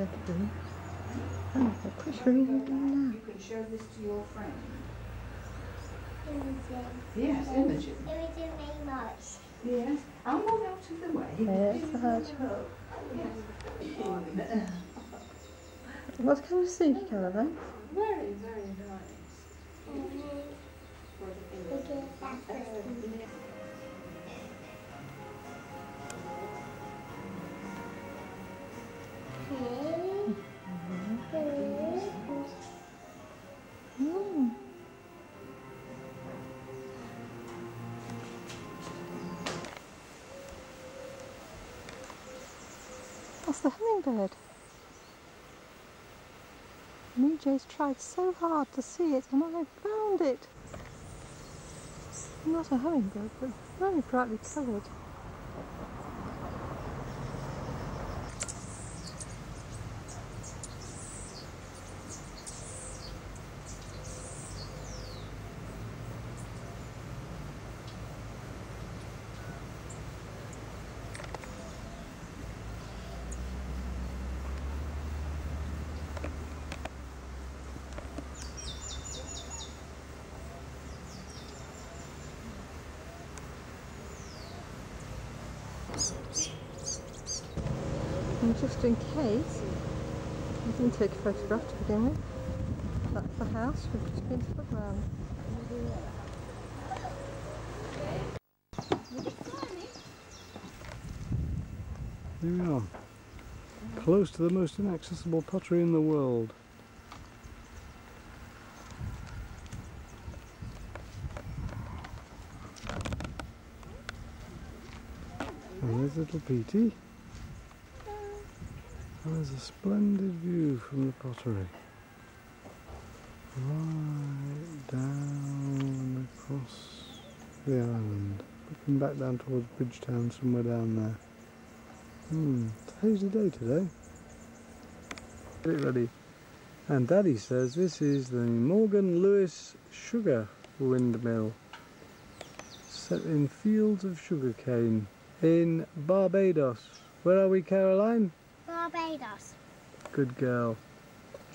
Oh. Yes. Yes. I'll move out of the way. Yes, the hedge. Yes. What can you see, Caroline? Very, very nice. Because that's That's the hummingbird. Me Jay's tried so hard to see it and I found it. Not a hummingbird, but very brightly coloured. Just in case, I didn't take a photograph to begin with. That's the house we've just been to look round. There we are. Close to the most inaccessible pottery in the world. And there's little Petey. There's a splendid view from the pottery. Right down across the island. Looking back down towards Bridgetown, somewhere down there. Hmm, it's a hazy day today. Get it ready. And Daddy says this is the Morgan Lewis Sugar Windmill. Set in fields of sugarcane in Barbados. Where are we, Caroline? Barbados. Good girl.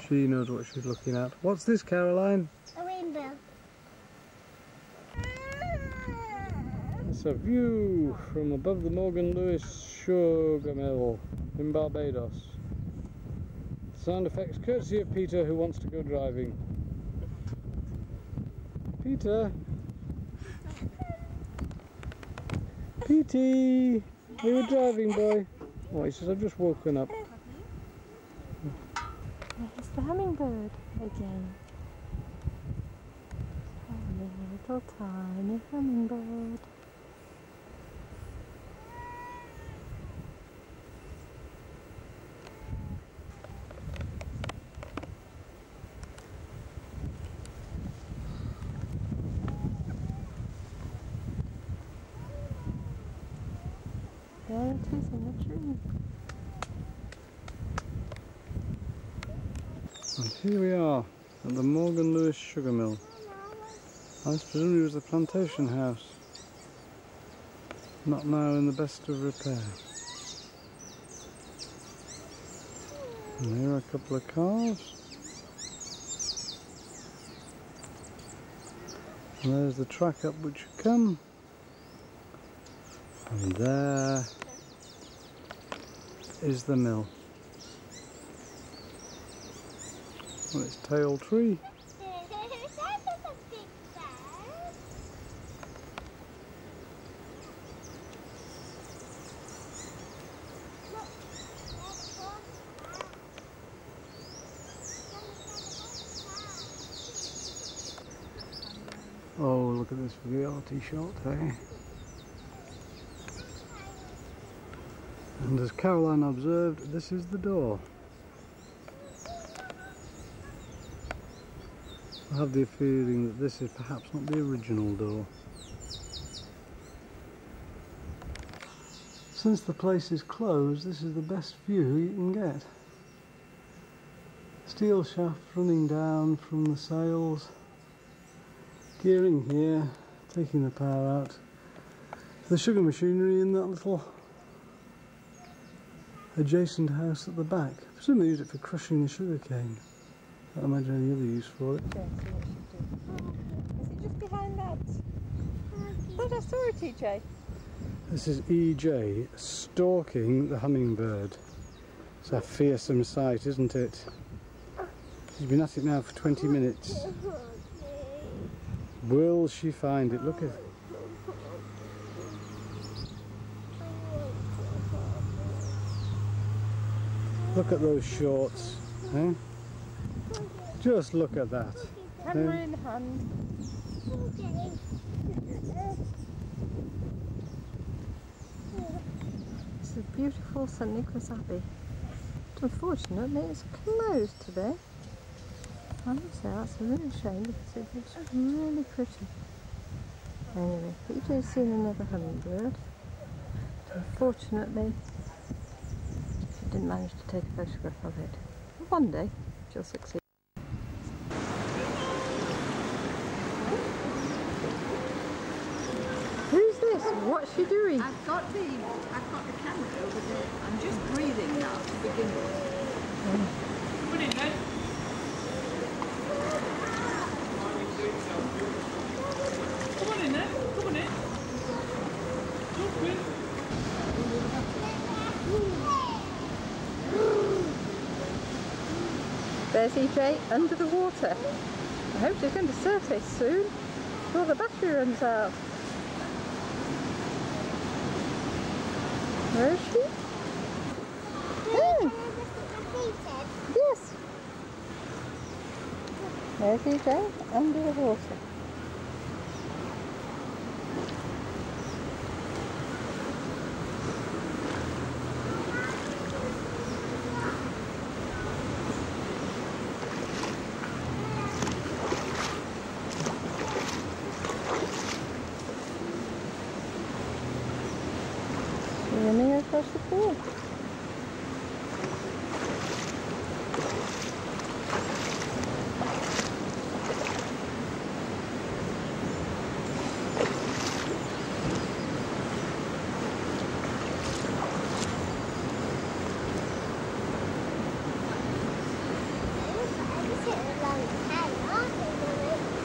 She knows what she's looking at. What's this, Caroline? A rainbow. It's a view from above the Morgan Lewis Sugar Mill in Barbados. Sound effects courtesy of Peter who wants to go driving. Peter! Petey! Are you a driving boy? Oh, he says I've just woken up. Hummingbird again. A little tiny hummingbird. There it is in the tree. Here we are at the Morgan Lewis Sugar Mill. This presumably was the plantation house. Not now in the best of repair. And here are a couple of cars. And there's the track up which you come. And there is the mill. Well, it's tail tree. Oh, look at this reality shot, eh? And as Caroline observed, this is the door. Have the feeling that this is perhaps not the original door. Since the place is closed, this is the best view you can get. Steel shaft running down from the sails gearing here, taking the power out. The sugar machinery in that little adjacent house at the back. Presumably use it for crushing the sugar cane. Can't imagine any other use for it. Go and see what she's doing. Is it just behind that? That I saw it, TJ. This is EJ stalking the hummingbird. It's a fearsome sight, isn't it? She's been at it now for 20 minutes. Will she find it? Look at look at those shorts. Eh? Just look at that. Camera in hand. This is beautiful St Nicholas Abbey. Unfortunately, it's closed today. I must say that's a real shame because it looks really pretty. Anyway, PJ's seen another hummingbird. Unfortunately, she didn't manage to take a photograph of it. One day, she'll succeed. Who's this? What's she doing? I've got the I've got the camera over there. I'm just breathing now to begin with. Come on in there. Come on in. Jump in. There's EJ under the water. I hope she's going to surface soon before the battery runs out. Where is she? Oh, hmm. yes. There's EJ under the. Swimming across the pool.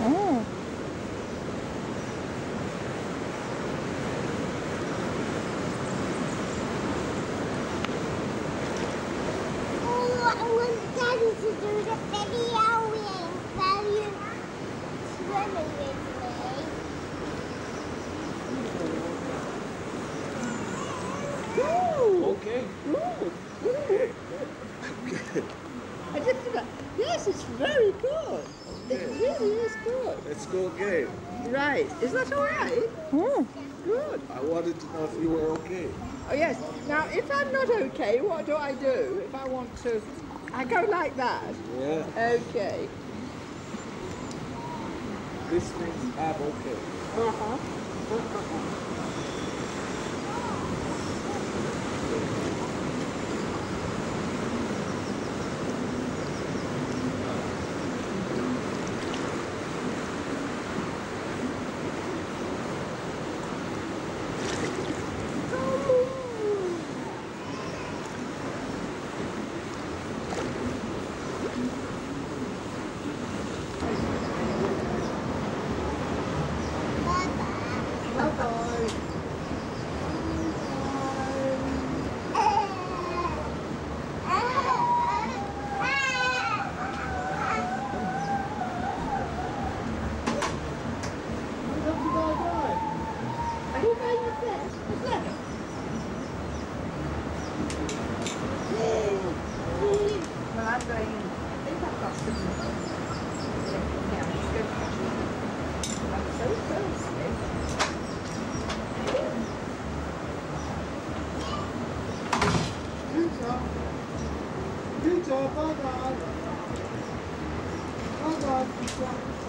Oh. Oh, I want Daddy to do the video with Daddy swimming with me. Okay. I just yes, it's very good. It really is good. Let's go again. Right. Is that all right? Yeah. Good. I wanted to know if you were okay. Oh yes. Now, if I'm not okay, what do I do? If I want to, I go like that. Yeah. Okay. This means I'm okay. Uh-huh. Good job, bye guys. Bye guys.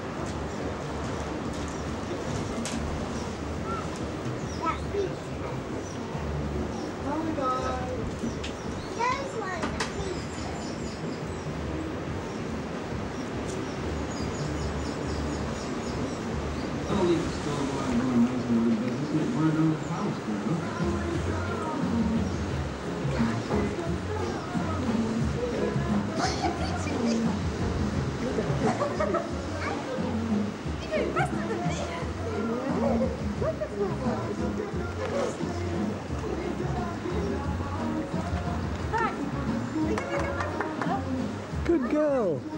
Good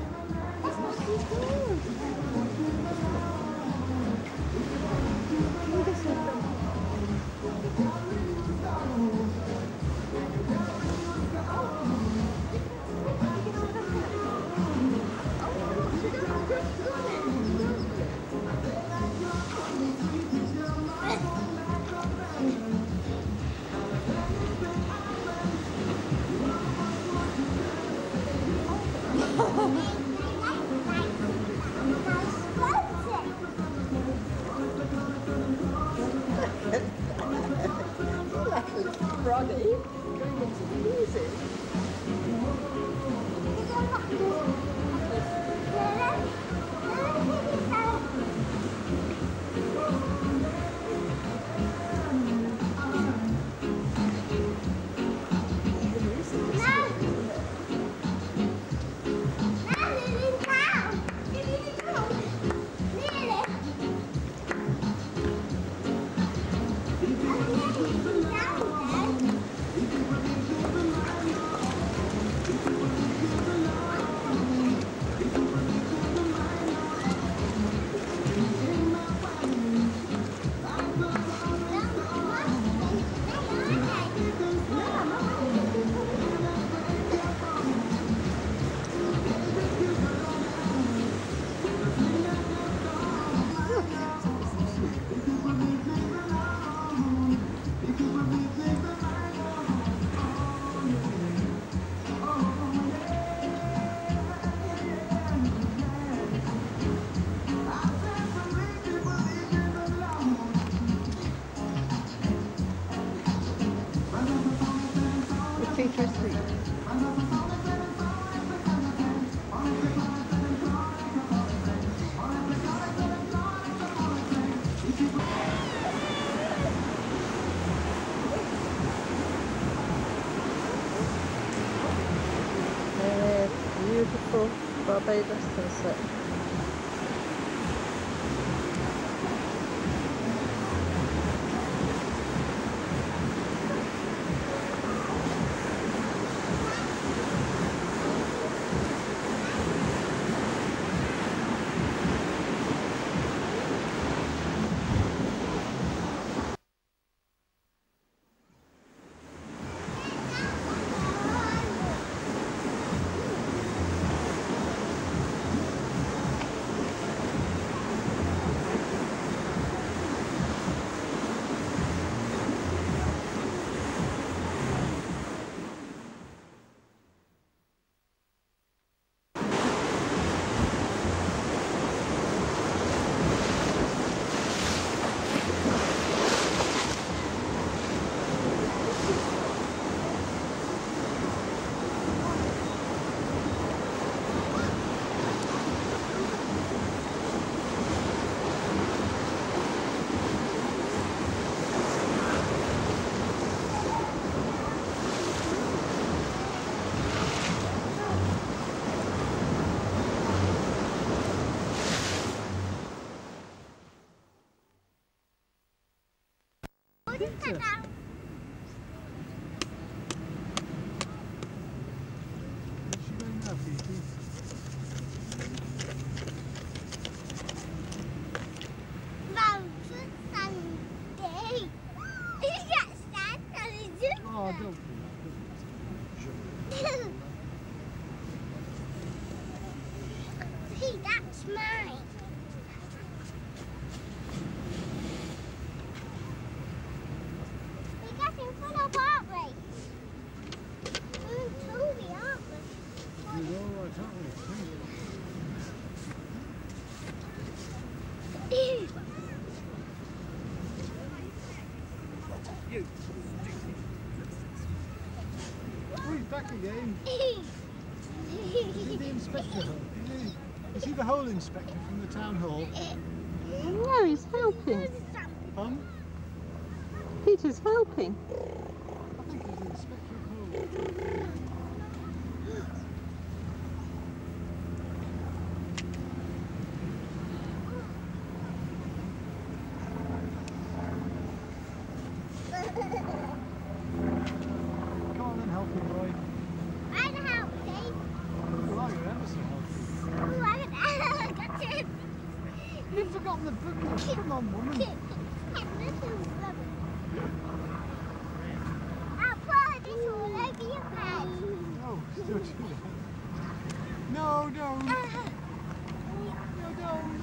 the teacher Oh, don't that's mine. We're getting full of heart rate. We're in Toby, aren't we? You're all right, aren't we? Oh, he's back again. Is he the inspector? Is he, is he the hole inspector from the town hall? No, he's helping. Um, Peter's helping. I think he's the inspector of holes. Come on then, help him, boy. I'd help Dave. Well, are you, on Come on, woman. I'll put this all over your head. No, still do that. No, don't. No, don't.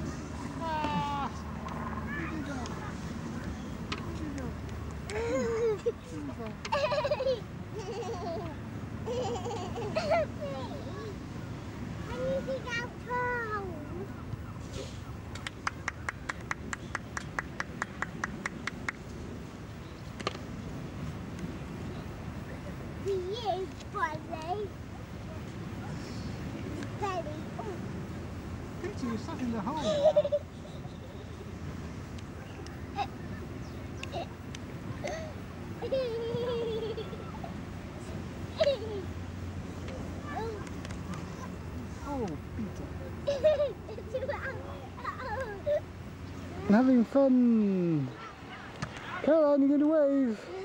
Ah. Where did you go? Where did you go? Anything else home? He is funny. Very. Peter, you're in the hole. Oh, Peter. I'm having fun. Caroline, you're going to wave.